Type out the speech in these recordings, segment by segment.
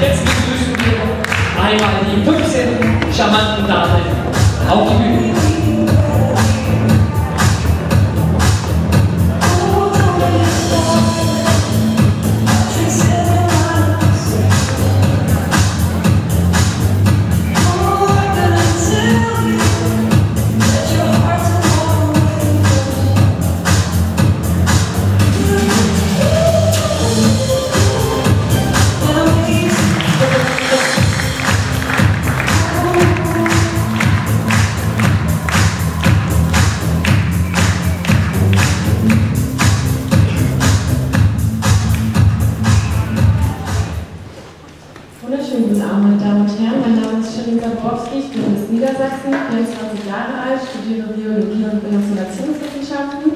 Jetzt begrüßen wir einmal die 15 charmanten Damen auf die Bühne. Wunderschönen guten Abend, meine Damen und Herren. Mein Name ist Shirin Zaborski, ich bin aus Niedersachsen, 24 Jahre alt, studiere Biologie und Erziehungswissenschaften.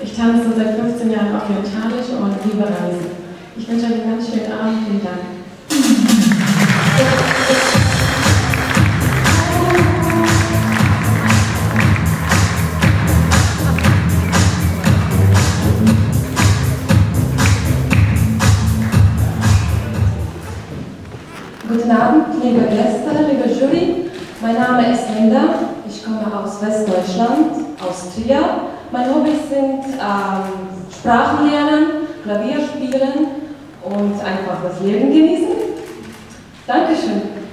Ich tanze seit 15 Jahren orientalisch und liebe Reisen. Ich wünsche euch einen ganz schönen Abend. Vielen Dank. Guten Abend, liebe Gäste, liebe Jury. Mein Name ist Linda. Ich komme aus Westdeutschland, aus Trier. Meine Hobbys sind ähm, Sprachen lernen, Klavier spielen und einfach das Leben genießen. Dankeschön.